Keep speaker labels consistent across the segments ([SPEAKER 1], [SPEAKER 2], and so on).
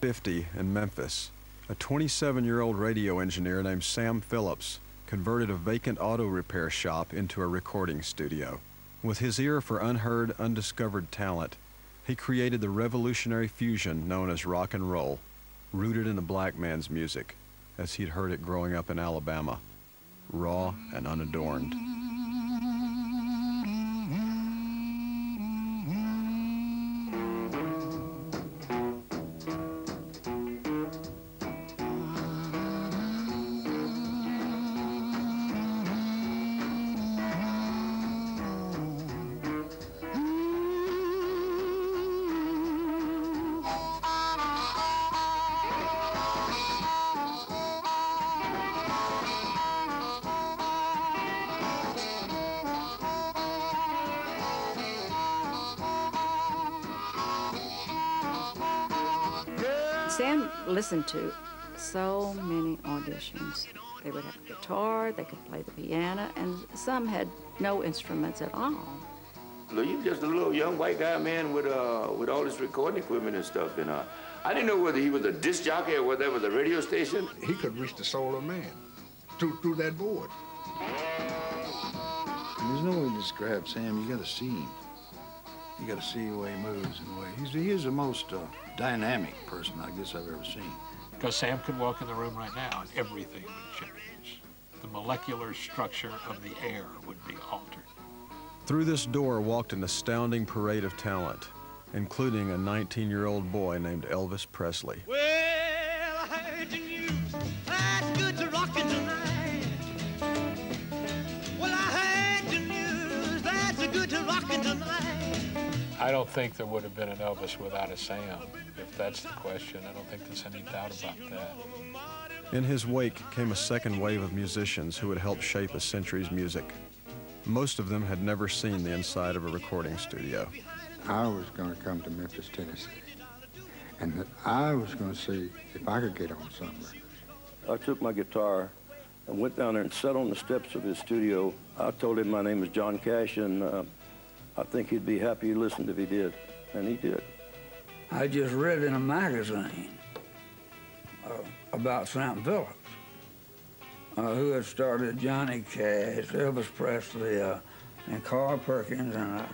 [SPEAKER 1] 50 in Memphis, a 27-year-old radio engineer named Sam Phillips converted a vacant auto repair shop into a recording studio. With his ear for unheard, undiscovered talent, he created the revolutionary fusion known as rock and roll, rooted in the black man's music, as he'd heard it growing up in Alabama, raw and unadorned.
[SPEAKER 2] They a guitar, they could play the piano, and some had no instruments at all.
[SPEAKER 3] Look, you just a little young white guy, man, with uh, with all this recording equipment and stuff. And uh, I didn't know whether he was a disc jockey or whether it was a radio station.
[SPEAKER 4] He could reach the soul of man through through that board.
[SPEAKER 5] There's no way to describe Sam. You got to see him. You got to see the way he moves and the way he's he is the most uh, dynamic person I guess I've ever seen.
[SPEAKER 6] Because Sam could walk in the room right now and everything would change. The molecular structure of the air would be altered.
[SPEAKER 1] Through this door walked an astounding parade of talent, including a 19-year-old boy named Elvis Presley.
[SPEAKER 7] Well, I I heard the news. That's good to rockin' tonight.
[SPEAKER 6] I don't think there would have been an Elvis without a Sam. If that's the question, I don't think there's any doubt about that.
[SPEAKER 1] In his wake came a second wave of musicians who would help shape a century's music. Most of them had never seen the inside of a recording studio.
[SPEAKER 4] I was going to come to Memphis, Tennessee, and that I was going to see if I could get on Sun Records.
[SPEAKER 8] I took my guitar and went down there and sat on the steps of his studio. I told him my name was John Cash, and uh, I think he'd be happy he listened if he did, and he did.
[SPEAKER 9] I just read in a magazine uh, about Sam Phillips, uh, who had started Johnny Cash, Elvis Presley, uh, and Carl Perkins, and I,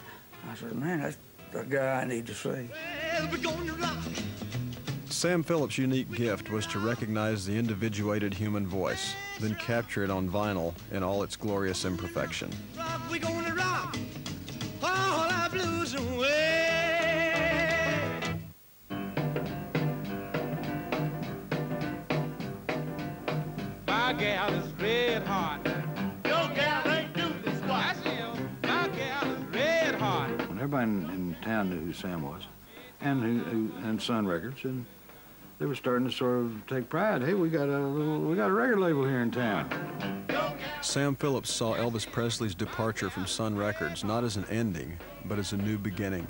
[SPEAKER 9] I said, man, that's the guy I need to see.
[SPEAKER 7] Well, we're gonna rock.
[SPEAKER 1] Sam Phillips' unique gift was to recognize the individuated human voice, then capture it on vinyl in all its glorious imperfection.
[SPEAKER 7] Rock, we're gonna rock. All our blues away. My gal is red hot. Your gal ain't do this. That's him. My gal is red hot.
[SPEAKER 5] When everybody in, in town knew who Sam was, and who, who and Sun Records, and they were starting to sort of take pride. Hey, we got a little, we got a record label here in town.
[SPEAKER 1] Sam Phillips saw Elvis Presley's departure from Sun Records not as an ending, but as a new beginning.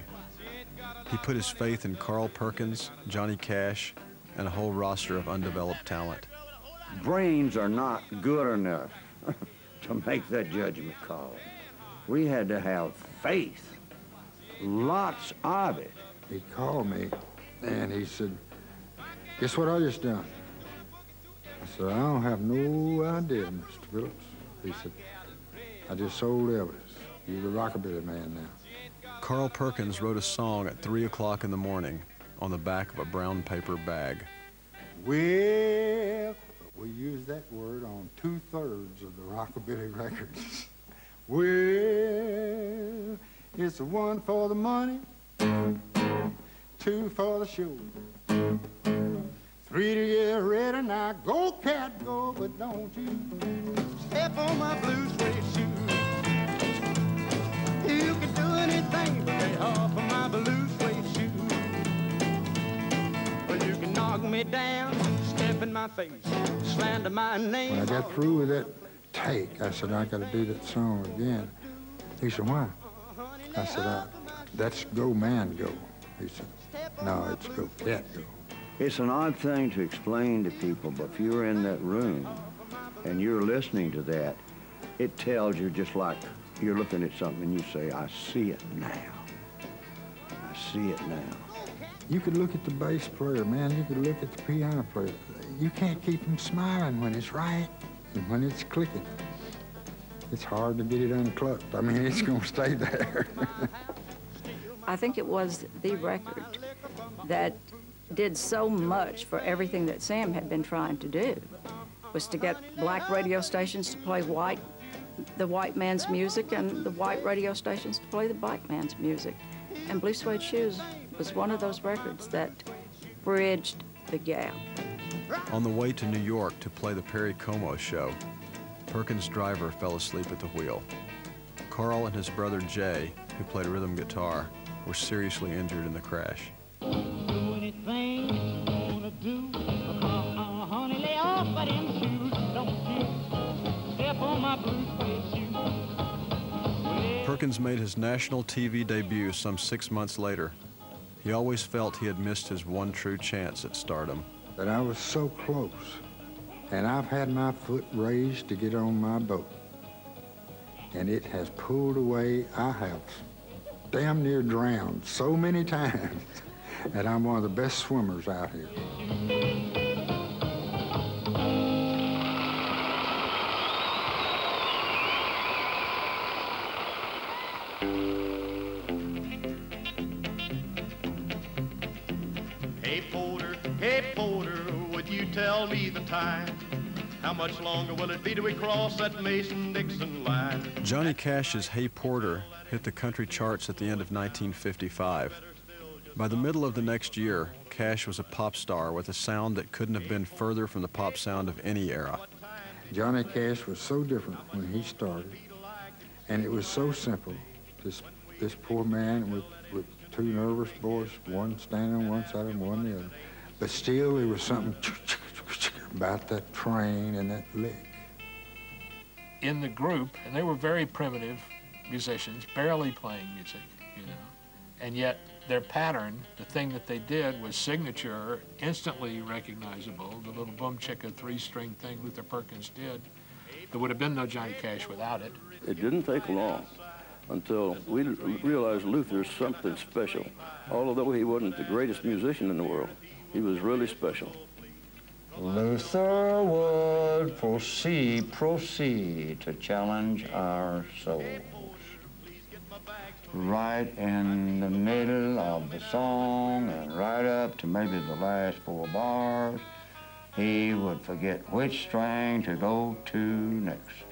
[SPEAKER 1] He put his faith in Carl Perkins, Johnny Cash, and a whole roster of undeveloped talent.
[SPEAKER 10] brains are not good enough to make that judgment call. We had to have faith, lots of it.
[SPEAKER 4] He called me, and he said, guess what I just done? I said, I don't have no idea, Mr. Phillips. He said, I just sold Elvis. You're the rockabilly man now.
[SPEAKER 1] Carl Perkins wrote a song at 3 o'clock in the morning on the back of a brown paper bag.
[SPEAKER 4] Well, we use that word on two-thirds of the rockabilly records. well, it's one for the money, two for the show, three to get ready. Now go, cat, go, but don't you step on my blue suede shoe. You can do anything but lay off of my blue suede shoe.
[SPEAKER 7] Well, you can knock me down, step in my face, slander my name.
[SPEAKER 4] When I got through with that take, I said, I got to do that song again. He said, why? I said, uh, that's Go Man Go. He said, no, it's Go Cat Go.
[SPEAKER 10] It's an odd thing to explain to people, but if you're in that room and you're listening to that, it tells you just like you're looking at something and you say, I see it now. I see it now.
[SPEAKER 4] You could look at the bass player, man. You could look at the piano player. You can't keep them smiling when it's right and when it's clicking. It's hard to get it unclipped. I mean, it's going to stay there.
[SPEAKER 2] I think it was the record that did so much for everything that Sam had been trying to do, was to get black radio stations to play white, the white man's music, and the white radio stations to play the black man's music. And Blue Suede Shoes was one of those records that bridged the gap.
[SPEAKER 1] On the way to New York to play the Perry Como show, Perkins' driver fell asleep at the wheel. Carl and his brother Jay, who played rhythm guitar, were seriously injured in the crash. Perkins made his national TV debut some six months later. He always felt he had missed his one true chance at stardom.
[SPEAKER 4] But I was so close, and I've had my foot raised to get on my boat. And it has pulled away. I have damn near drowned so many times that I'm one of the best swimmers out here.
[SPEAKER 11] Hey Porter, hey Porter, would you tell me the time? How much longer will it be till we cross that Mason-Dixon line?
[SPEAKER 1] Johnny Cash's Hey Porter hit the country charts at the end of 1955. By the middle of the next year, Cash was a pop star with a sound that couldn't have been further from the pop sound of any era.
[SPEAKER 4] Johnny Cash was so different when he started, and it was so simple. This this poor man with, with two nervous boys, one standing on one side and one the other. But still, there was something about that train and that lick.
[SPEAKER 12] in the group, and they were very primitive musicians, barely playing music, you know. And yet their pattern, the thing that they did was signature, instantly recognizable, the little boom chicka three-string thing Luther Perkins did. There would have been no Johnny Cash without it.
[SPEAKER 13] It didn't take long until we realized Luther's something special. Although he wasn't the greatest musician in the world, he was really special.
[SPEAKER 10] Luther would proceed, proceed to challenge our souls. Right in the middle of the song and right up to maybe the last four bars, he would forget which string to go to next.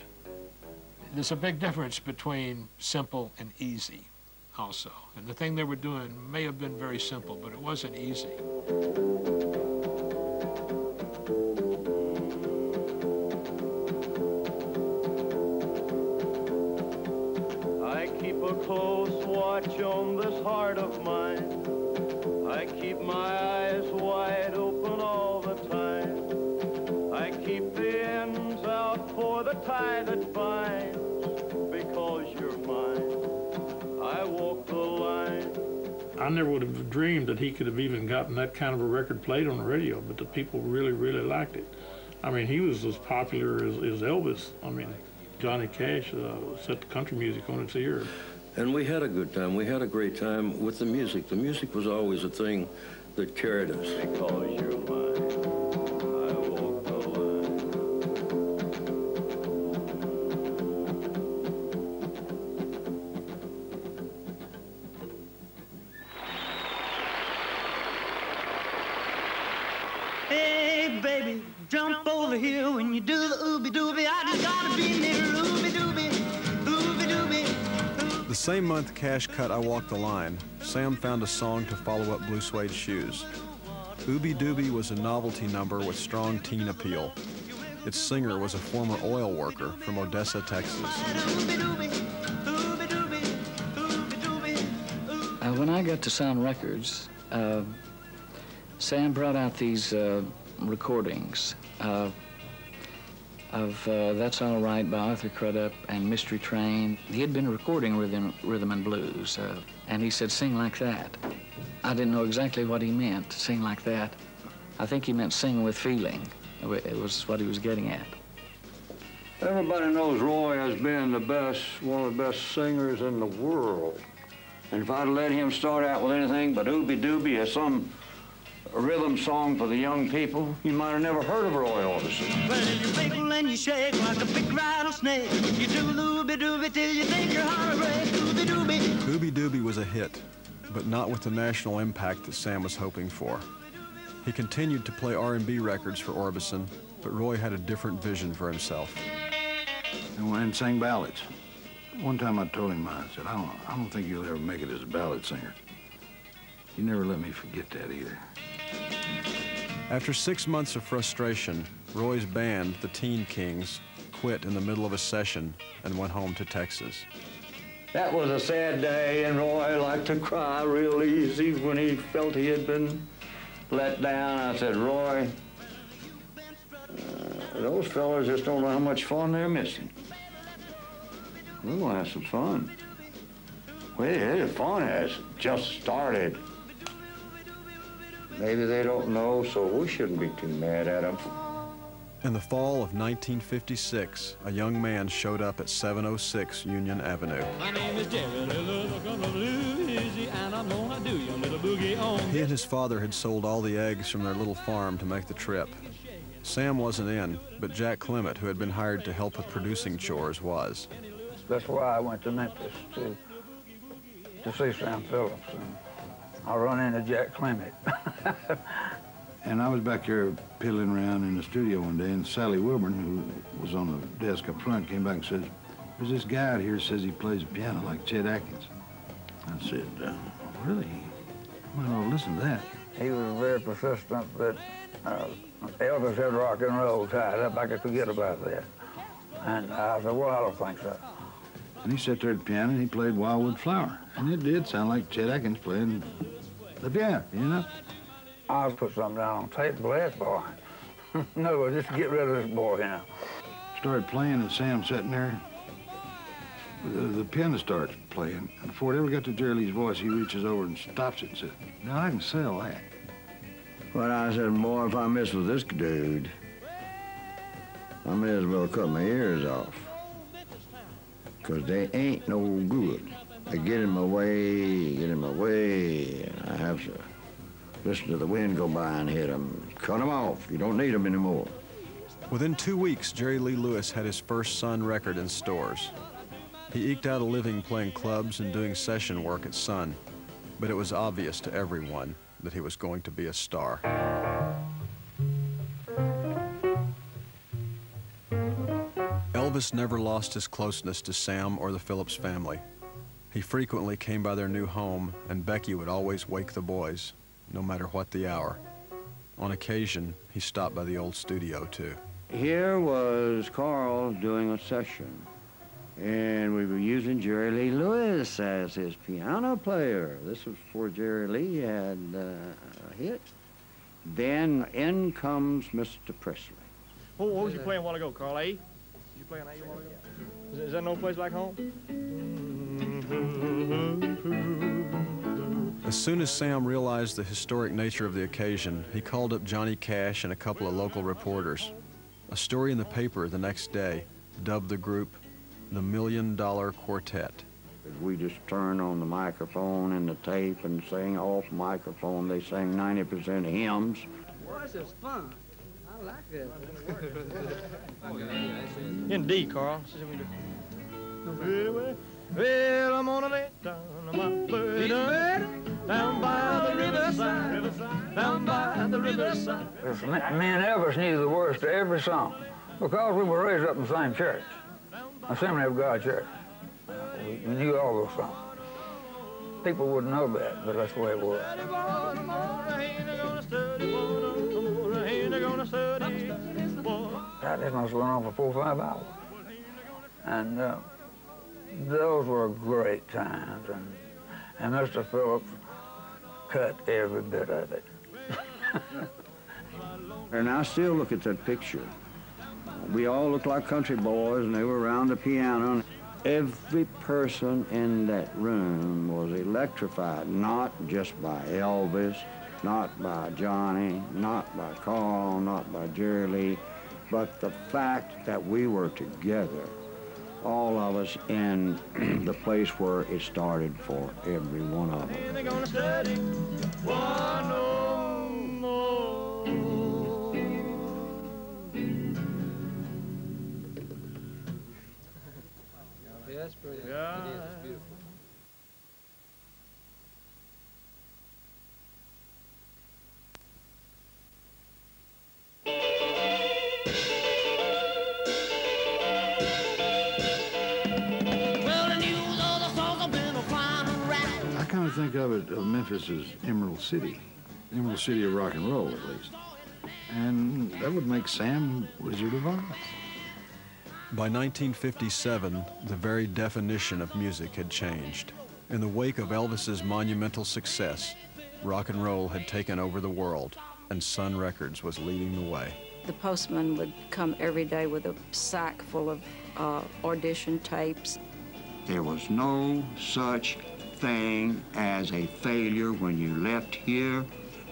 [SPEAKER 12] There's a big difference between simple and easy also. And the thing they were doing may have been very simple, but it wasn't easy.
[SPEAKER 11] On this heart of mine. I keep my eyes wide open all the time. I keep the ends out for the tie that binds. Because you're mine, I walk the line.
[SPEAKER 14] I never would have dreamed that he could have even gotten that kind of a record played on the radio, but the people really, really liked it. I mean, he was as popular as, as Elvis. I mean, Johnny Cash uh, set the country music on its ear.
[SPEAKER 13] And we had a good time. We had a great time with the music. The music was always a thing that carried us.
[SPEAKER 11] You're mine,
[SPEAKER 1] month Cash cut I Walked the Line, Sam found a song to follow up Blue Suede Shoes. Ooby Dooby was a novelty number with strong teen appeal. Its singer was a former oil worker from Odessa, Texas.
[SPEAKER 15] Uh, when I got to Sun Records, uh, Sam brought out these uh, recordings uh, of uh, That's All Right by Arthur Crudup and Mystery Train. He had been recording rhythm, rhythm and blues, uh, and he said, sing like that. I didn't know exactly what he meant, sing like that. I think he meant sing with feeling. It was what he was getting at.
[SPEAKER 10] Everybody knows Roy has been the best, one of the best singers in the world. And if I'd let him start out with anything but Ooby Dooby or some rhythm song for the young people, you might have never heard of Roy Orbison.
[SPEAKER 7] Well, you wiggle and you shake like a big rattlesnake. You do looby dooby till you think your heart will break. Ooby dooby.
[SPEAKER 1] Ooby Dooby was a hit, but not with the national impact that Sam was hoping for. He continued to play R&B records for Orbison, but Roy had a different vision for himself.
[SPEAKER 5] And, and sang ballads. One time I told him, I said, I don't, I don't think you'll ever make it as a ballad singer. You never let me forget that either.
[SPEAKER 1] After six months of frustration, Roy's band, the Teen Kings, quit in the middle of a session and went home to Texas.
[SPEAKER 10] That was a sad day, and Roy liked to cry real easy when he felt he had been let down. I said, Roy, uh, those fellas just don't know how much fun they're missing. We're gonna have some fun. Well, the fun has just started. Maybe they don't know, so we shouldn't be too mad at them.
[SPEAKER 1] In the fall of 1956, a young man showed up at 706 Union Avenue.
[SPEAKER 16] My name is Jerry Lee Lewis, from Louisiana. I'm gonna do your little boogie on.
[SPEAKER 1] He and his father had sold all the eggs from their little farm to make the trip. Sam wasn't in, but Jack Clement, who had been hired to help with producing chores, was.
[SPEAKER 9] That's why I went to Memphis to to see Sam Phillips. And I run into Jack Clement.
[SPEAKER 5] And I was back here piddling around in the studio one day, and Sally Wilbourn, who was on the desk up front, came back and says, there's this guy out here says he plays the piano like Chet Atkins. I said, uh, really? Well, I'll listen to that.
[SPEAKER 9] he was very persistent that uh, Elvis had rock and roll tied up. I could forget about that. And I said, well, I don't think so.
[SPEAKER 5] And he sat there at the piano and he played Wildwood Flower. And it did sound like Chet Atkins playing the piano, you know?
[SPEAKER 9] I was put something down on tape and play it for him. no, just get rid of this boy, you know.
[SPEAKER 5] Started playing and Sam sitting there. The, the piano starts playing. And before it ever got to Jerry Lee's voice, he reaches over and stops it and says, now I can sell that.
[SPEAKER 10] But I said, boy, if I mess with this dude, I may as well cut my ears off. Because they ain't no good. They get in my way, get in my way, and I have to listen to the wind go by and hit them. Cut them off. You don't need them anymore.
[SPEAKER 1] Within two weeks, Jerry Lee Lewis had his first Sun record in stores. He eked out a living playing clubs and doing session work at Sun, but it was obvious to everyone that he was going to be a star. Elvis never lost his closeness to Sam or the Phillips family. He frequently came by their new home, and Becky would always wake the boys, no matter what the hour. On occasion, he stopped by the old studio, too.
[SPEAKER 10] Here was Carl doing a session, and we were using Jerry Lee Lewis as his piano player. This was before Jerry Lee had uh, a hit. Then in comes Mr. Presley.
[SPEAKER 17] What, what was you playing a while ago, Carl? A? You playing A a while ago? Is, is that no place like home?
[SPEAKER 1] As soon as Sam realized the historic nature of the occasion, he called up Johnny Cash and a couple of local reporters. A story in the paper the next day dubbed the group the Million Dollar Quartet.
[SPEAKER 10] We just turn on the microphone and the tape and sing off microphone. They sang 90% hymns.
[SPEAKER 18] Boy, this is fun. I like this.
[SPEAKER 17] Indeed, Carl. Well, I'm gonna lay down my burden down by the riverside, down by the riverside.
[SPEAKER 9] Me and Elvis knew the words to every song because we were raised up in the same church, Assembly of God Church. We knew all those songs. People wouldn't know that, but that's the way it was. God, this must have went on for four or five hours. And uh, those were great times. And, and Mr. Phillips cut every bit of it.
[SPEAKER 10] And I still look at that picture. We all looked like country boys, and they were around the piano. Every person in that room was electrified, not just by Elvis, not by Johnny, not by Carl, not by Jerry Lee, but the fact that we were together all of us in the place where it started for every one of them.
[SPEAKER 11] They're one no more.
[SPEAKER 19] Yeah, that's pretty.
[SPEAKER 11] Yeah. Of
[SPEAKER 5] Memphis as Emerald City. Emerald City of rock and roll, at least. And that would make Sam Wizard of Oz.
[SPEAKER 1] By 1957, the very definition of music had changed. In the wake of Elvis's monumental success, rock and roll had taken over the world, and Sun Records was leading the way.
[SPEAKER 2] The postman would come every day with a sack full of uh, audition tapes.
[SPEAKER 10] There was no such thing as a failure when you left here,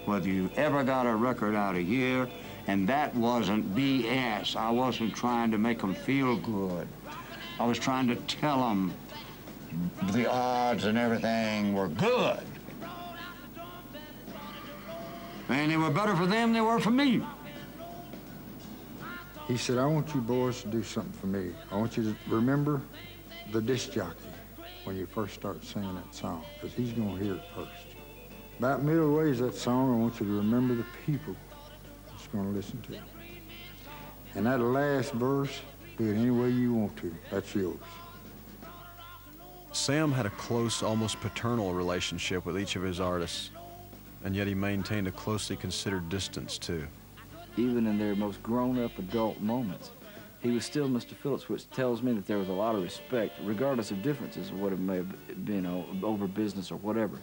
[SPEAKER 10] whether you ever got a record out of here, and that wasn't BS. I wasn't trying to make them feel good. I was trying to tell them the odds and everything were good. And they were better for them than they were for me.
[SPEAKER 4] He said, I want you boys to do something for me. I want you to remember the disc jockey when you first start singing that song, because he's going to hear it first. About middle ways that song, I want you to remember the people that's going to listen to it. And that last verse, do it any way you want to. That's yours.
[SPEAKER 1] Sam had a close, almost paternal relationship with each of his artists, and yet he maintained a closely considered distance too.
[SPEAKER 20] even in their most grown-up adult moments. He was still Mr. Phillips, which tells me that there was a lot of respect, regardless of differences of what it may have been over business or whatever.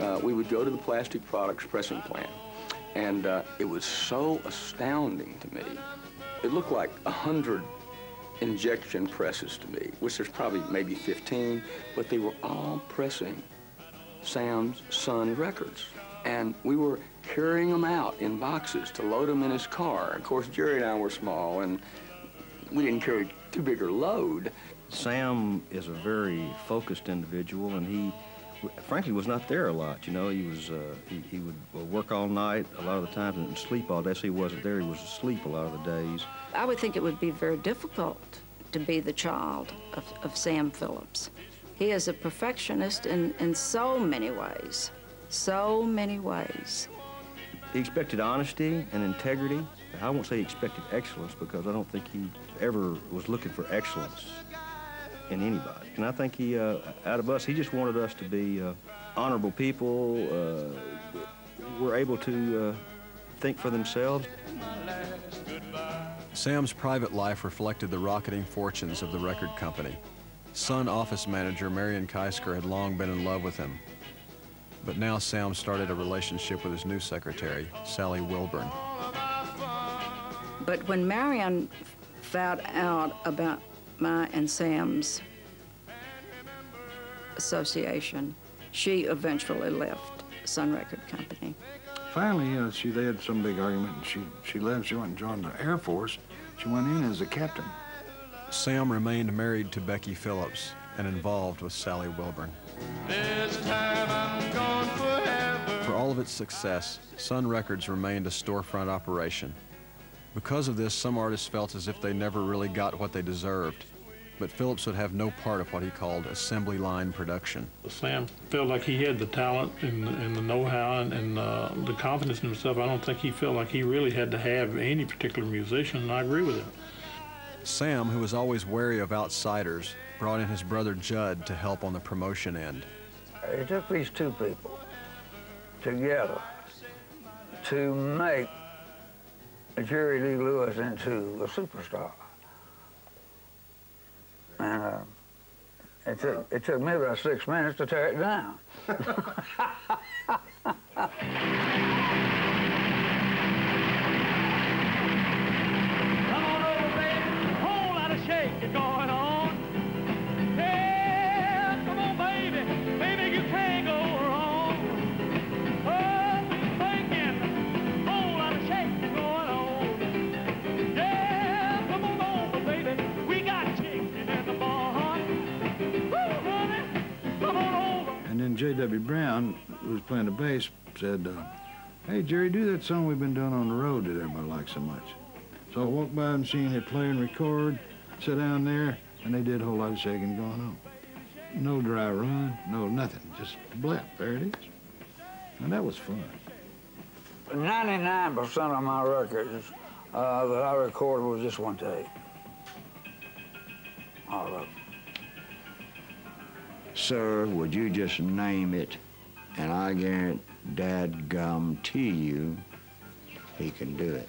[SPEAKER 21] Uh, we would go to the plastic products pressing plant, and uh, it was so astounding to me. It looked like a hundred injection presses to me, which there's probably maybe 15, but they were all pressing Sam's Sun records. And we were carrying them out in boxes to load them in his car. Of course, Jerry and I were small, and we didn't carry too big a load.
[SPEAKER 13] Sam is a very focused individual, and he, frankly, was not there a lot. You know, he was uh, he, he would uh, work all night a lot of the times and sleep all day. So he wasn't there. He was asleep a lot of the days.
[SPEAKER 2] I would think it would be very difficult to be the child of, of Sam Phillips. He is a perfectionist in, in so many ways, so many ways.
[SPEAKER 13] He expected honesty and integrity. I won't say he expected excellence because I don't think he ever was looking for excellence in anybody. And I think he, uh, out of us, he just wanted us to be uh, honorable people, uh, were able to uh, think for themselves.
[SPEAKER 1] Sam's private life reflected the rocketing fortunes of the record company. Sun office manager Marion Keisker had long been in love with him. But now Sam started a relationship with his new secretary, Sally Wilbourn.
[SPEAKER 2] But when Marion found out about my and Sam's association, she eventually left Sun Record Company.
[SPEAKER 5] Finally, uh, she they had some big argument, and she she left. She went and joined the Air Force. She went in as a captain.
[SPEAKER 1] Sam remained married to Becky Phillips and involved with Sally Wilbourn.
[SPEAKER 11] This time I'm gone forever.
[SPEAKER 1] For all of its success, Sun Records remained a storefront operation. Because of this, some artists felt as if they never really got what they deserved. But Phillips would have no part of what he called assembly line production.
[SPEAKER 14] Sam felt like he had the talent and, and the know-how and, and uh, the confidence in himself. I don't think he felt like he really had to have any particular musician, and I agree with him.
[SPEAKER 1] Sam, who was always wary of outsiders, brought in his brother Judd to help on the promotion end.
[SPEAKER 9] It took these two people together to make Jerry Lee Lewis into a superstar. And uh, it, took, it took me about six minutes to tear it down.
[SPEAKER 5] John, who was playing the bass, said, uh, hey, Jerry, do that song we've been doing on the road that everybody likes so much. So I walked by and seen it play and record, sit down there, and they did a whole lot of shaking going on. No dry run, no nothing, just blip, there it is. And that was fun.
[SPEAKER 9] 99% of my records uh, that I recorded was just one take. All of them.
[SPEAKER 10] Sir, would you just name it? And I guarantee dadgum to you, he can do it.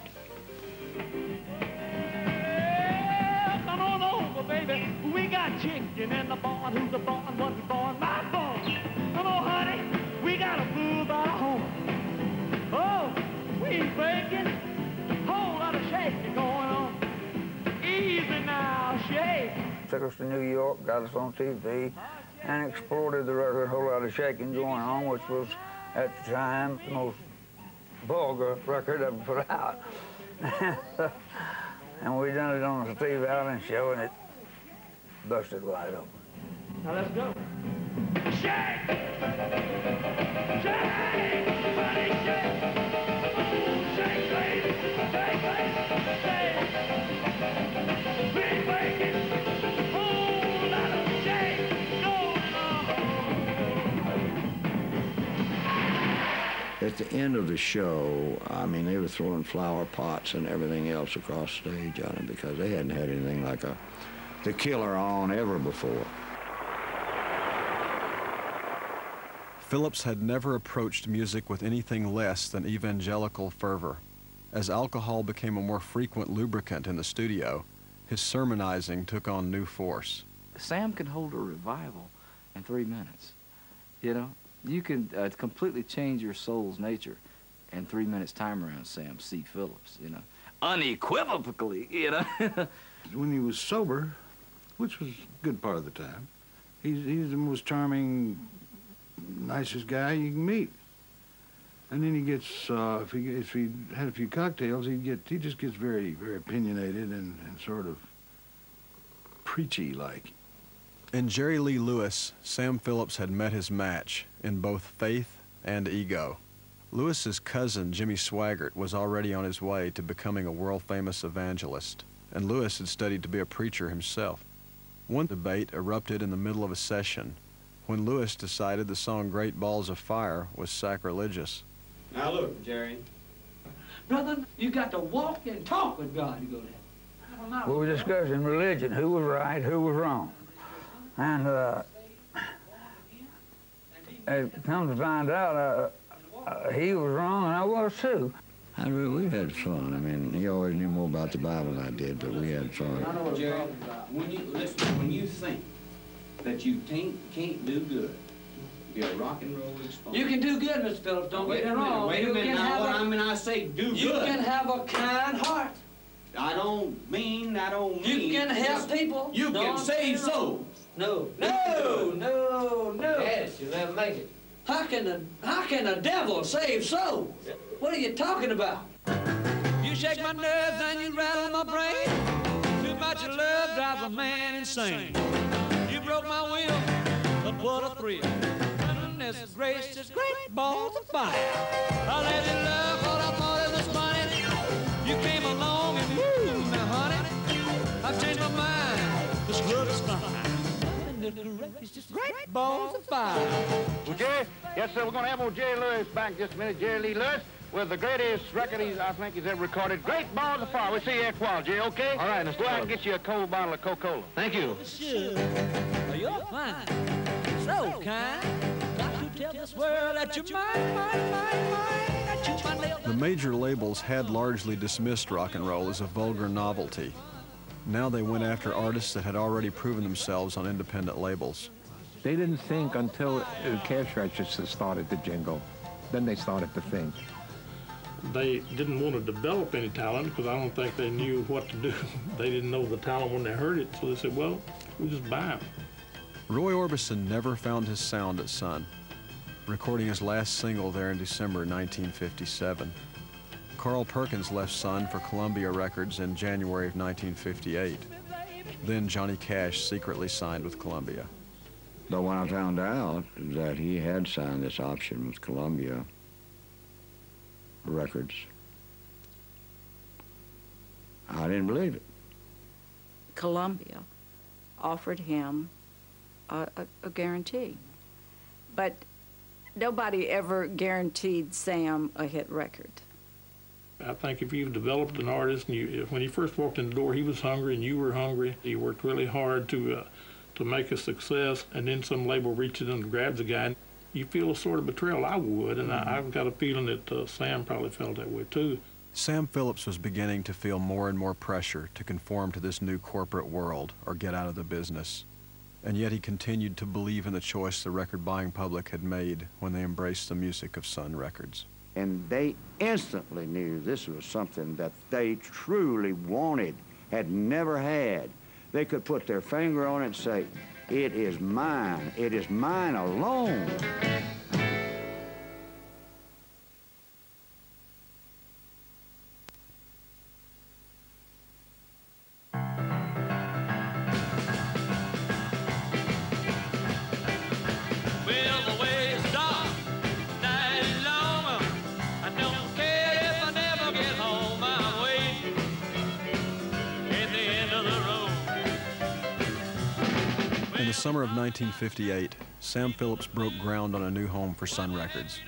[SPEAKER 17] Come on over, baby. We got chicken in the barn. Who's the barn? What's the barn? My barn. Come on, honey. We got a fool by the horn. Oh, we breaking. Whole lot of shaking going on. Easy now, shake.
[SPEAKER 9] Took us to New York, got us on TV, and exported the record a Whole Lot of Shaking Going On, which was, at the time, the most vulgar record ever put out. and we done it on the Steve Allen show, and it busted wide open.
[SPEAKER 17] Now let's go. Shake!
[SPEAKER 10] At the end of the show, I mean, they were throwing flower pots and everything else across stage on him because they hadn't had anything like a the killer on ever before.
[SPEAKER 1] Phillips had never approached music with anything less than evangelical fervor. As alcohol became a more frequent lubricant in the studio, his sermonizing took on new force.
[SPEAKER 20] Sam can hold a revival in three minutes. You know, you can uh, completely change your soul's nature in three minutes time around Sam C. Phillips, you know. Unequivocally, you know.
[SPEAKER 5] when he was sober, which was a good part of the time, he's, he's the most charming, nicest guy you can meet. And then he gets, uh, if he if he had a few cocktails, he get he just gets very very opinionated and, and sort of preachy like.
[SPEAKER 1] In Jerry Lee Lewis, Sam Phillips had met his match in both faith and ego. Lewis's cousin, Jimmy Swaggart, was already on his way to becoming a world-famous evangelist, and Lewis had studied to be a preacher himself. One debate erupted in the middle of a session when Lewis decided the song Great Balls of Fire was sacrilegious.
[SPEAKER 18] Now look, Jerry. Brother, you got to walk and talk with God to go to heaven.
[SPEAKER 9] We were discussing religion, who was right, who was wrong. And uh, it comes to find out uh, uh, he was wrong and I was too.
[SPEAKER 10] I mean, we had fun. I mean, he always knew more about the Bible than I did, but we had fun.
[SPEAKER 18] I
[SPEAKER 10] fun.
[SPEAKER 18] know what Jerry, when you, listen, when you think that you can't, can't do good, you're a rock and roll exponent.
[SPEAKER 22] You can do good, Mr. Phillips, don't
[SPEAKER 18] Wait
[SPEAKER 22] get
[SPEAKER 18] a
[SPEAKER 22] me wrong.
[SPEAKER 18] wait a
[SPEAKER 22] You
[SPEAKER 18] minute
[SPEAKER 22] can
[SPEAKER 18] now,
[SPEAKER 22] have
[SPEAKER 18] what
[SPEAKER 22] a-
[SPEAKER 18] I mean, I say do
[SPEAKER 22] You
[SPEAKER 18] good.
[SPEAKER 22] You can have a kind heart.
[SPEAKER 18] I don't mean, I don't mean.
[SPEAKER 22] You can help people.
[SPEAKER 18] You can
[SPEAKER 22] Don't
[SPEAKER 18] save
[SPEAKER 22] get me wrong.
[SPEAKER 18] souls.
[SPEAKER 22] No, no, no, no.
[SPEAKER 18] Yes, you'll never make it.
[SPEAKER 22] How can the how can the devil save souls? What are you talking about?
[SPEAKER 16] You shake my nerves and you rattle my brain. Too much love drives a man insane. You broke my will, but what a thrill. Goodness gracious, great balls of fire. I let you love what I thought it was funny. You came along and woo, now honey, I've changed my mind. This love is fine. Goodness gracious, great balls of fire.
[SPEAKER 23] Well, Jerry, yes, sir, we're going to have old Jerry Lewis back in just a minute. Jerry Lee Lewis with the greatest record he's, I think he's ever recorded. Great Balls of Fire. We'll see you after a while, Jerry, okay? All right, let's go out and get you a cold bottle of Coca-Cola. Thank you.
[SPEAKER 16] Sure. You're fine. So kind. Got to tell this world that you're mine, mine, mine, mine. That you're my little
[SPEAKER 1] The major labels had largely dismissed rock and roll as a vulgar novelty. Now they went after artists that had already proven themselves on independent labels.
[SPEAKER 24] They didn't think until uh, cash registers started to jingle. Then they started to think.
[SPEAKER 14] They didn't want to develop any talent because I don't think they knew what to do. they didn't know the talent when they heard it, so they said, well, we'll just buy them.
[SPEAKER 1] Roy Orbison never found his sound at Sun, recording his last single there in December 1957. Carl Perkins left Sun for Columbia Records in January of 1958. Then Johnny Cash secretly signed with Columbia.
[SPEAKER 10] But when I found out that he had signed this option with Columbia Records, I didn't believe it.
[SPEAKER 2] Columbia offered him a, a, a guarantee. But nobody ever guaranteed Sam a hit record.
[SPEAKER 14] I think if you've developed an artist and you, if, when he first walked in the door, he was hungry and you were hungry, he worked really hard to, uh, to make a success, and then some label reaches in and grabs the guy, you feel a sort of betrayal. I would, and I, I've got a feeling that uh, Sam probably felt that way too.
[SPEAKER 1] Sam Phillips was beginning to feel more and more pressure to conform to this new corporate world or get out of the business. And yet he continued to believe in the choice the record buying public had made when they embraced the music of Sun Records.
[SPEAKER 10] And they instantly knew this was something that they truly wanted, had never had. They could put their finger on it and say, it is mine. It is mine alone.
[SPEAKER 1] 1958, Sam Phillips broke ground on a new home for Sun Records.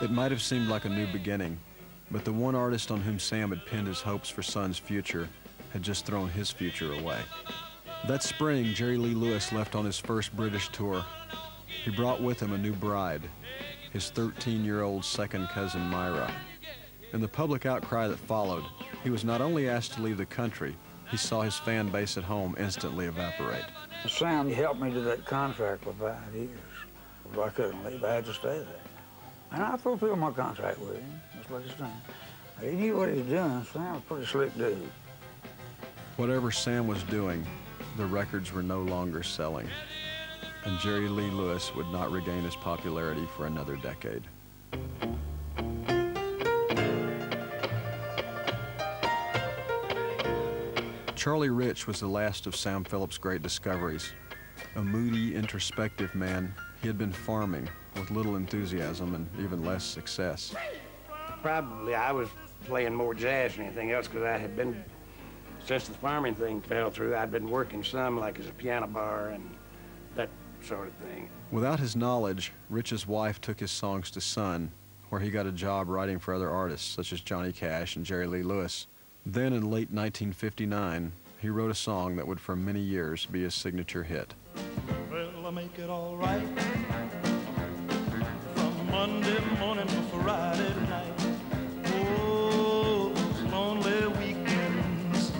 [SPEAKER 1] It might have seemed like a new beginning, but the one artist on whom Sam had pinned his hopes for Sun's future had just thrown his future away. That spring, Jerry Lee Lewis left on his first British tour. He brought with him a new bride, his 13-year-old second cousin Myra. In the public outcry that followed, he was not only asked to leave the country, he saw his fan base at home instantly evaporate.
[SPEAKER 9] Sam helped me to that contract for five years. If I couldn't leave, I had to stay there. And I fulfilled my contract with him. That's what he's saying. He knew what he was doing. Sam was a pretty slick dude.
[SPEAKER 1] Whatever Sam was doing, the records were no longer selling. And Jerry Lee Lewis would not regain his popularity for another decade. Charlie Rich was the last of Sam Phillips' great discoveries. A moody, introspective man, he had been farming with little enthusiasm and even less success.
[SPEAKER 25] Probably I was playing more jazz than anything else because I had been, since the farming thing fell through, I'd been working some like as a piano bar and that sort of thing.
[SPEAKER 1] Without his knowledge, Rich's wife took his songs to Sun, where he got a job writing for other artists such as Johnny Cash and Jerry Lee Lewis. Then in late 1959, he wrote a song that would for many years be his signature hit.
[SPEAKER 17] Well, I make it all right from Monday morning to Friday night. Oh, lonely weekends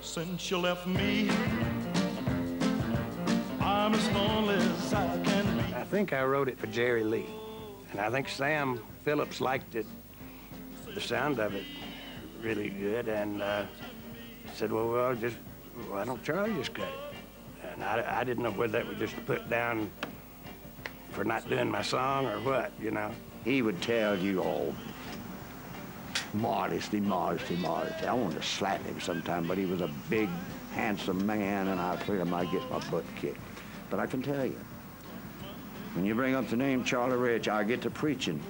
[SPEAKER 17] since you left me. I'm as lonely as I can be.
[SPEAKER 25] I think I wrote it for Jerry Lee, and I think Sam Phillips liked it, the sound of it, really good, and uh, said, well, well, just why don't Charlie just cut it? And I, I didn't know whether that was just put down for not doing my song or what, you know.
[SPEAKER 10] He would tell you all, modesty, modesty, modesty. I wanted to slap him sometime, but he was a big, handsome man, and I figured I might get my butt kicked. But I can tell you, when you bring up the name Charlie Rich, I get to preaching.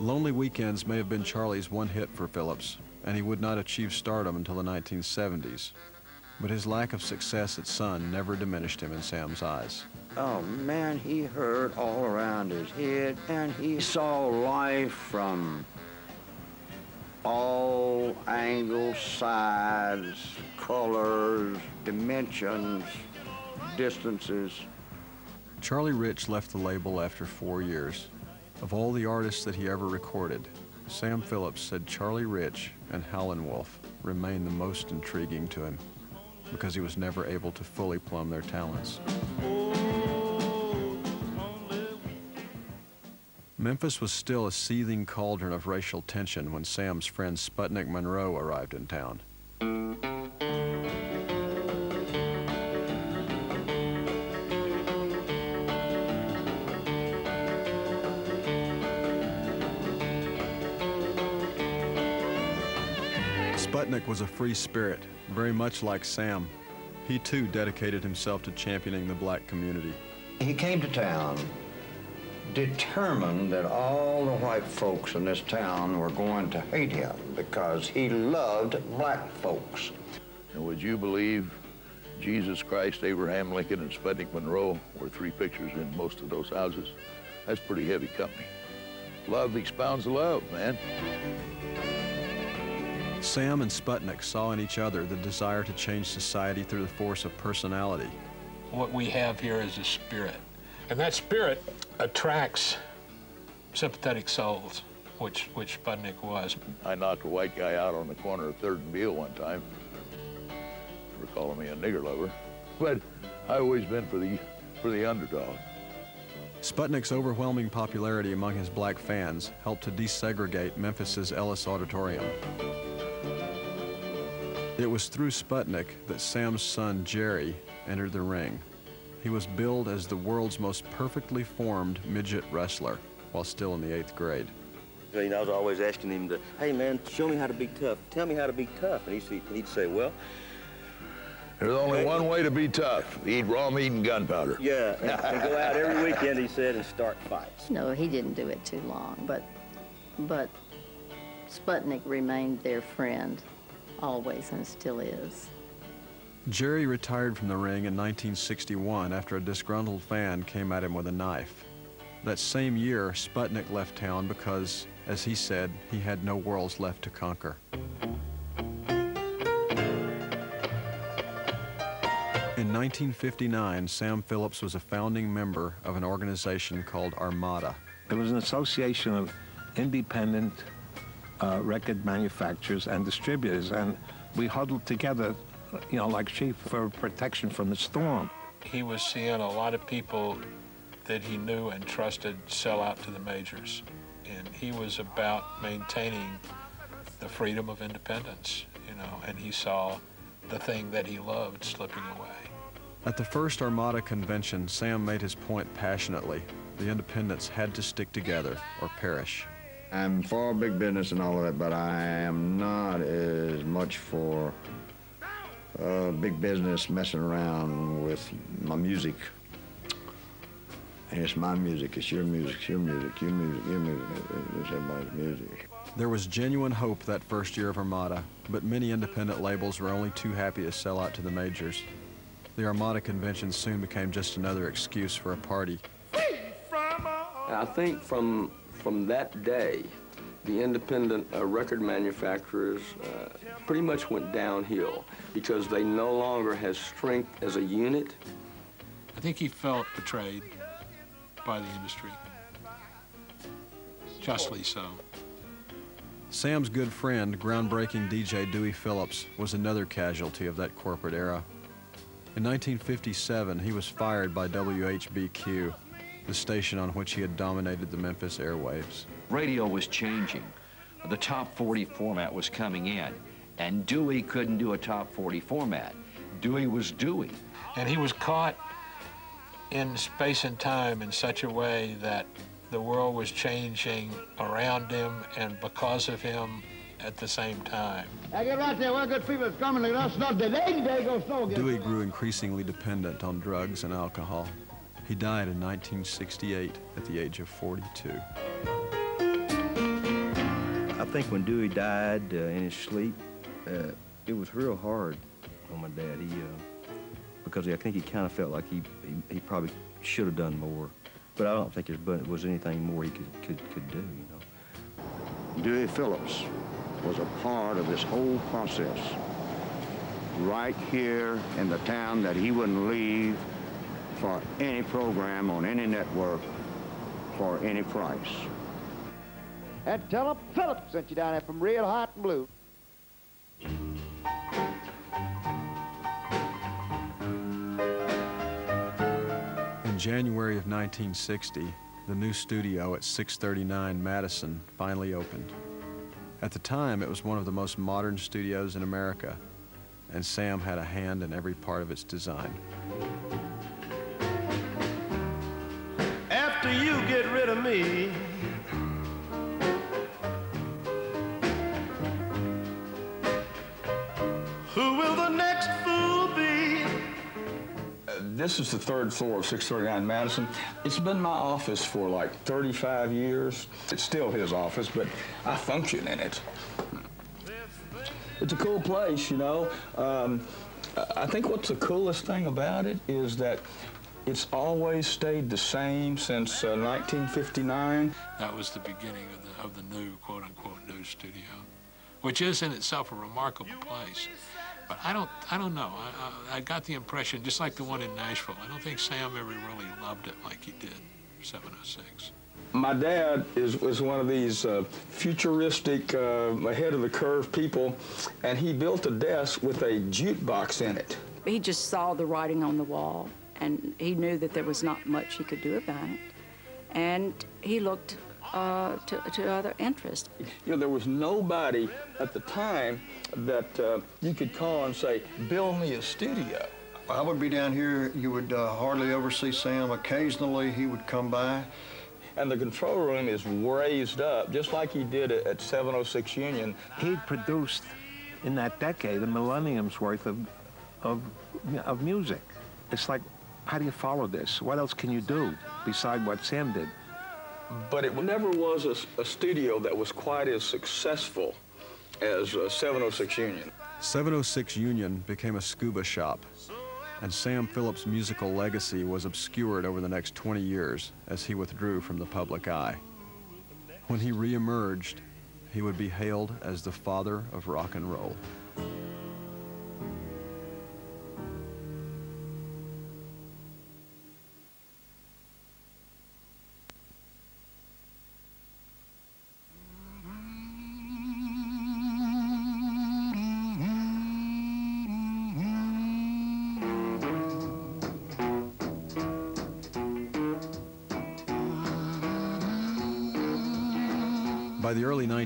[SPEAKER 1] Lonely Weekends may have been Charlie's one hit for Phillips, and he would not achieve stardom until the 1970s. But his lack of success at Sun never diminished him in Sam's eyes.
[SPEAKER 10] Oh man, he heard all around his head, and he saw life from all angles, sides, colors, dimensions, distances.
[SPEAKER 1] Charlie Rich left the label after four years. Of all the artists that he ever recorded, Sam Phillips said Charlie Rich and Howlin' Wolf remained the most intriguing to him because he was never able to fully plumb their talents. Memphis was still a seething cauldron of racial tension when Sam's friend Sputnik Monroe arrived in town. Sputnik was a free spirit, very much like Sam. He too dedicated himself to championing the black community.
[SPEAKER 10] He came to town determined that all the white folks in this town were going to hate him because he loved black folks.
[SPEAKER 26] And would you believe Jesus Christ, Abraham Lincoln, and Sputnik Monroe were three pictures in most of those houses? That's pretty heavy company. Love expounds love, man.
[SPEAKER 1] Sam and Sputnik saw in each other the desire to change society through the force of personality.
[SPEAKER 6] What we have here is a spirit. And that spirit attracts sympathetic souls, which, which Sputnik was.
[SPEAKER 26] I knocked a white guy out on the corner of 3rd and Beale one time for calling me a nigger lover. But I've always been for the, for the underdog.
[SPEAKER 1] Sputnik's overwhelming popularity among his black fans helped to desegregate Memphis's Ellis Auditorium. It was through Sputnik that Sam's son, Jerry, entered the ring. He was billed as the world's most perfectly formed midget wrestler while still in the eighth grade.
[SPEAKER 13] You know, I was always asking him to, hey man, show me how to be tough. Tell me how to be tough. And he'd, he'd say, well,
[SPEAKER 26] there's only one way to be tough. Eat raw meat and gunpowder.
[SPEAKER 13] Yeah, and, and go out every weekend, he said, and start fights.
[SPEAKER 2] No, he didn't do it too long, but, but Sputnik remained their friend always and still is.
[SPEAKER 1] Jerry retired from the ring in 1961 after a disgruntled fan came at him with a knife. That same year, Sputnik left town because, as he said, he had no worlds left to conquer. In 1959, Sam Phillips was a founding member of an organization called Armada.
[SPEAKER 24] It was an association of independent uh, record manufacturers and distributors, and we huddled together, you know, like sheep for protection from the storm.
[SPEAKER 6] He was seeing a lot of people that he knew and trusted sell out to the majors, and he was about maintaining the freedom of independence, you know, and he saw the thing that he loved slipping away.
[SPEAKER 1] At the first Armada convention, Sam made his point passionately. The independents had to stick together or perish.
[SPEAKER 10] I'm for big business and all of that, but I am not as much for uh, big business messing around with my music. And it's my music, it's your music, it's your music, your music, your music, it's everybody's music.
[SPEAKER 1] There was genuine hope that first year of Armada, but many independent labels were only too happy to sell out to the majors. The Armada convention soon became just another excuse for a party.
[SPEAKER 27] I think from, from that day, the independent uh, record manufacturers uh, pretty much went downhill because they no longer had strength as a unit.
[SPEAKER 6] I think he felt betrayed by the industry. Justly so.
[SPEAKER 1] Sam's good friend, groundbreaking DJ Dewey Phillips, was another casualty of that corporate era. In 1957, he was fired by WHBQ, the station on which he had dominated the Memphis airwaves.
[SPEAKER 28] Radio was changing. The top 40 format was coming in, and Dewey couldn't do a top 40 format. Dewey was Dewey.
[SPEAKER 6] And he was caught in space and time in such a way that the world was changing around him and because of him at the same time.
[SPEAKER 23] I get right there, well, good people is coming to us, not the day, day goes slow again.
[SPEAKER 1] Dewey grew increasingly dependent on drugs and alcohol. He died in 1968 at the age of 42.
[SPEAKER 13] I think when Dewey died uh, in his sleep, uh, it was real hard on my dad. He, uh, because I think he kind of felt like he, he, he probably should have done more. But I don't think there was anything more he could, could, could do, you know.
[SPEAKER 10] Dewey Phillips was a part of this whole process. Right here in the town that he wouldn't leave for any program on any network for any price.
[SPEAKER 23] And tell them Phillips sent you down there from Red Hot and Blue.
[SPEAKER 1] In January of 1960, the new studio at 639 Madison finally opened. At the time, it was one of the most modern studios in America, and Sam had a hand in every part of its design.
[SPEAKER 21] This is the third floor of 639 Madison. It's been my office for like 35 years. It's still his office, but I function in it. It's a cool place, you know. Um, I think what's the coolest thing about it is that it's always stayed the same since uh, 1959.
[SPEAKER 6] That was the beginning of the, of the new, quote-unquote, new studio, which is in itself a remarkable place. But I don't, I don't know. I, I, I got the impression, just like the one in Nashville, I don't think Sam ever really loved it like he did 706.
[SPEAKER 21] My dad is, is one of these uh, futuristic, uh, ahead of the curve people, and he built a desk with a jukebox in it.
[SPEAKER 2] He just saw the writing on the wall, and he knew that there was not much he could do about it. And he looked uh, to, to other interests.
[SPEAKER 21] You know, there was nobody at the time that uh, you could call and say, build me a studio.
[SPEAKER 29] I would be down here. You would uh, hardly ever see Sam. Occasionally, he would come by.
[SPEAKER 21] And the control room is raised up, just like he did it at 706 Union.
[SPEAKER 24] He'd produced, in that decade, a millennium's worth of, of, of music. It's like, how do you follow this? What else can you do beside what Sam did?
[SPEAKER 21] But it never was a, a studio that was quite as successful as uh, 706 Union.
[SPEAKER 1] 706 Union became a scuba shop, and Sam Phillips' musical legacy was obscured over the next 20 years as he withdrew from the public eye. When he reemerged, he would be hailed as the father of rock and roll.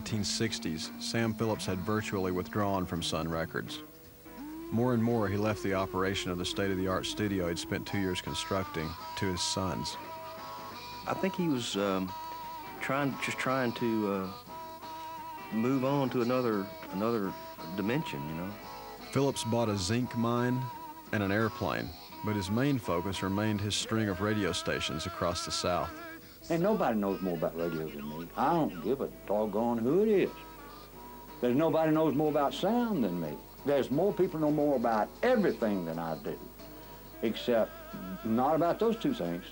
[SPEAKER 1] 1960s, Sam Phillips had virtually withdrawn from Sun Records. More and more, he left the operation of the state-of-the-art studio he'd spent two years constructing to his sons.
[SPEAKER 13] I think he was um, trying, just trying to uh, move on to another, another dimension, you know.
[SPEAKER 1] Phillips bought a zinc mine and an airplane, but his main focus remained his string of radio stations across the South.
[SPEAKER 30] And nobody knows more about radio than me. I don't give a doggone who it is. There's nobody knows more about sound than me. There's more people know more about everything than I do, except not about those two things.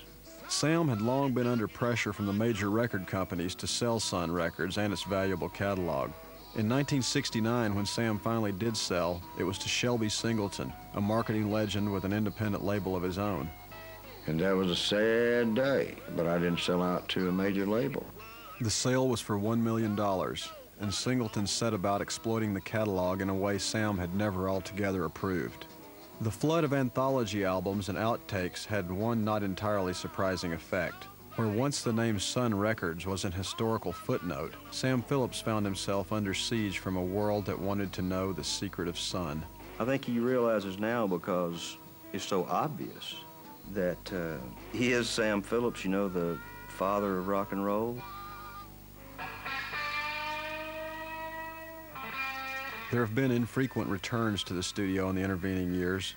[SPEAKER 1] Sam had long been under pressure from the major record companies to sell Sun Records and its valuable catalog. In 1969, when Sam finally did sell, it was to Shelby Singleton, a marketing legend with an independent label of his own.
[SPEAKER 10] And that was a sad day, but I didn't sell out to a major label.
[SPEAKER 1] The sale was for $1 million, and Singleton set about exploiting the catalog in a way Sam had never altogether approved. The flood of anthology albums and outtakes had one not entirely surprising effect. Where once the name Sun Records was an historical footnote, Sam Phillips found himself under siege from a world that wanted to know the secret of Sun.
[SPEAKER 13] I think he realizes now because it's so obvious that uh, he is Sam Phillips, you know, the father of rock and roll.
[SPEAKER 1] There have been infrequent returns to the studio in the intervening years.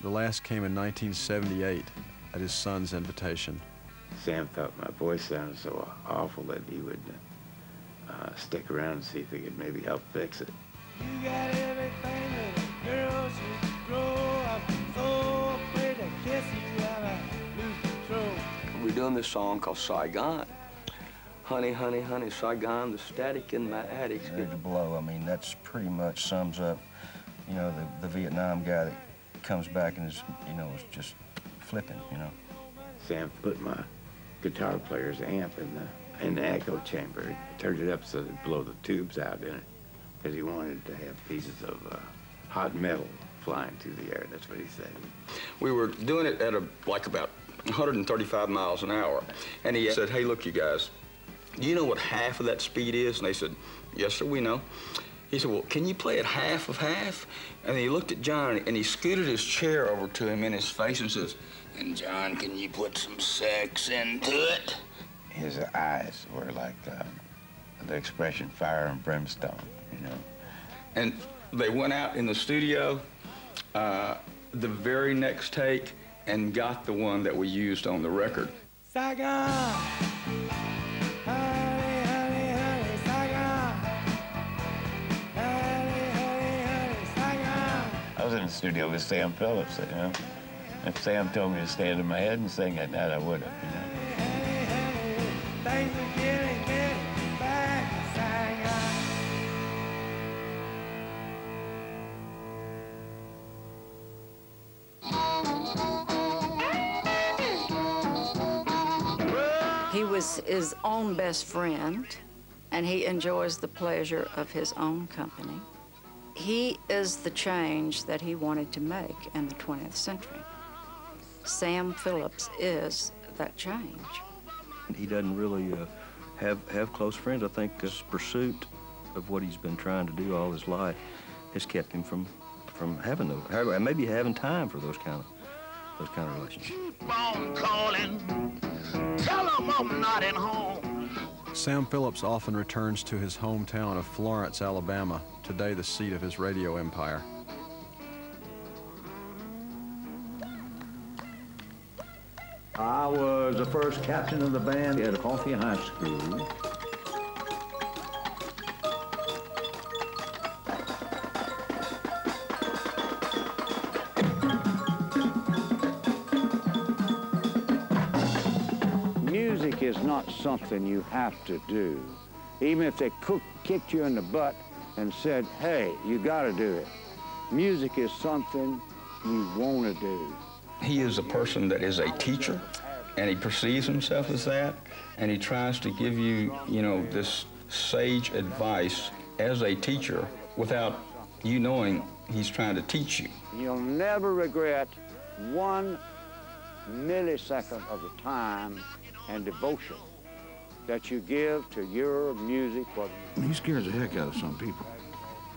[SPEAKER 1] The last came in 1978 at his son's invitation.
[SPEAKER 31] Sam thought my voice sounded so awful that he would uh, stick around and see if he could maybe help fix it.
[SPEAKER 27] Doing this song called Saigon. Honey, honey, honey, Saigon, the static in my attic's
[SPEAKER 13] good to blow. I mean, that's pretty much sums up, you know, the, the Vietnam guy that comes back and is, you know, is just flipping, you know.
[SPEAKER 31] Sam put my guitar player's amp in the in the echo chamber. He turned it up so it'd blow the tubes out in it, because he wanted to have pieces of uh, hot metal flying through the air. That's what he said.
[SPEAKER 21] We were doing it at a, like about 135 miles an hour. And he said, hey, look, you guys, do you know what half of that speed is? And they said, yes, sir, we know. He said, well, can you play it half of half? And he looked at John and he scooted his chair over to him in his face and says, and John, can you put some sex into it?
[SPEAKER 31] His eyes were like uh, the expression fire and brimstone, you know.
[SPEAKER 21] And they went out in the studio uh, the very next take and got the one that we used on the record.
[SPEAKER 31] I was in the studio with Sam Phillips, you know. If Sam told me to stand in my head and sing at that, I would have, you know.
[SPEAKER 2] His own best friend, and he enjoys the pleasure of his own company. He is the change that he wanted to make in the 20th century. Sam Phillips is that change.
[SPEAKER 13] He doesn't really uh, have have close friends. I think his pursuit of what he's been trying to do all his life has kept him from from having those, maybe having time for those kind of those kind of relationships.
[SPEAKER 26] Phone calling. Tell 'em I'm not at home.
[SPEAKER 1] Sam Phillips often returns to his hometown of Florence, Alabama, today the seat of his radio empire.
[SPEAKER 10] I was the first captain of the band at Coffee High School. Not something you have to do. Even if they cook, kicked you in the butt and said, hey, you gotta do it. Music is something you wanna do.
[SPEAKER 21] He is a person that is a teacher, and he perceives himself as that, and he tries to give you, you know, this sage advice as a teacher without you knowing he's trying to teach you.
[SPEAKER 10] You'll never regret one millisecond of the time and devotion that you give to your music.
[SPEAKER 5] He scares the heck out of some people.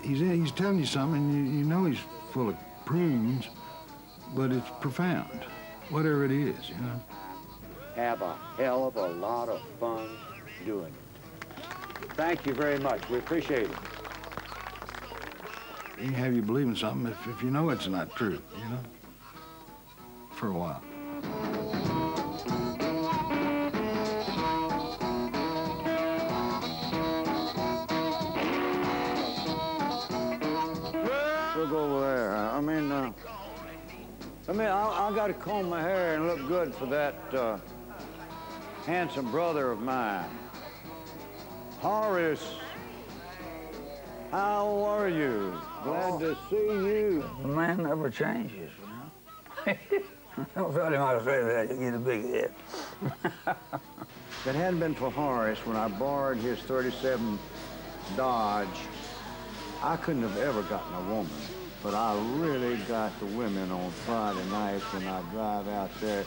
[SPEAKER 5] He's eh, he's telling you something, and you, you know he's full of prunes, but it's profound, whatever it is, you know.
[SPEAKER 10] have a hell of a lot of fun doing it. Thank you very much. We appreciate it.
[SPEAKER 5] He can have you believe in something if, if you know it's not true, you know, for a while.
[SPEAKER 10] Go over there. I mean, uh, I mean, I, I got to comb my hair and look good for that uh, handsome brother of mine. Horace, how are you? Glad to see you.
[SPEAKER 9] The man never changes, you know. Don't tell him how to say that, you get a big head.
[SPEAKER 10] If it hadn't been for Horace, when I borrowed his 37 Dodge, I couldn't have ever gotten a woman. But I really got the women on Friday nights when I drive out there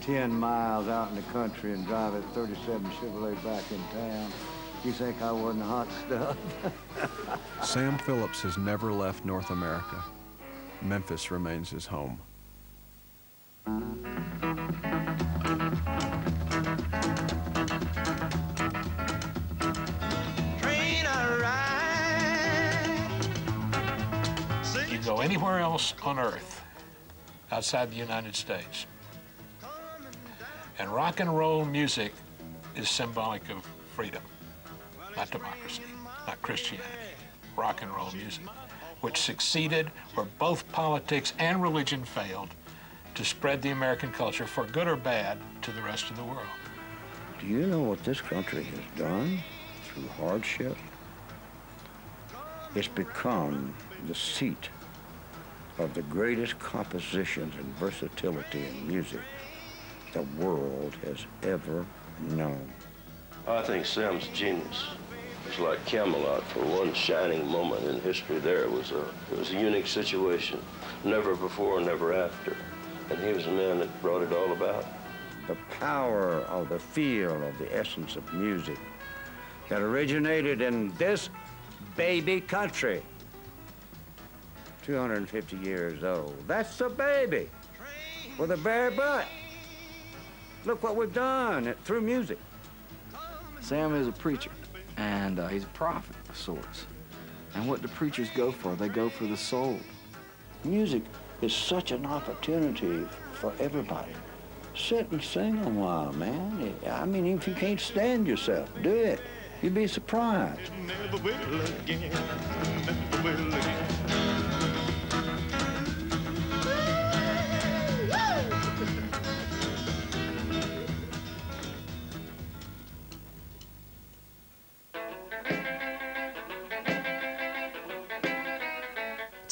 [SPEAKER 10] 10 miles out in the country and drive a 37 Chevrolet back in town. You think I wasn't hot stuff?
[SPEAKER 1] Sam Phillips has never left North America. Memphis remains his home.
[SPEAKER 6] Anywhere else on earth outside the United States, and rock and roll music is symbolic of freedom, not democracy, not Christianity. Rock and roll music, which succeeded where both politics and religion failed to spread the American culture for good or bad to the rest of the world.
[SPEAKER 10] Do you know what this country has done through hardship? It's become the seat of the greatest compositions and versatility in music the world has ever known.
[SPEAKER 8] I think Sam's genius. It's like Camelot. For one shining moment in history, there it was a it was a unique situation. Never before, never after. And he was the man that brought it all about.
[SPEAKER 10] The power of the feel of the essence of music that originated in this baby country. 250 years old. That's a baby with a bare butt. Look what we've done through music.
[SPEAKER 20] Sam is a preacher, and uh, he's a prophet of sorts. And what do preachers go for? They go for the soul.
[SPEAKER 10] Music is such an opportunity for everybody. Sit and sing a while, man. I mean, if you can't stand yourself, do it. You'd be surprised.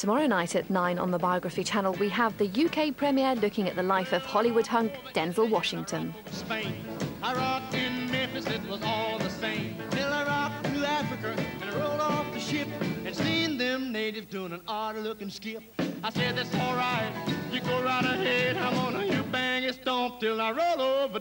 [SPEAKER 32] Tomorrow night at 9 on the Biography Channel, we have the UK premiere looking at the life of Hollywood hunk Denzel Washington.
[SPEAKER 7] Spain. I rocked in Memphis, it was all the same. Till I rocked to Africa and rolled off the ship and seen them natives doing an odd looking skip. I said, that's all right, you go right ahead. I'm gonna you bang it stomp till I roll over.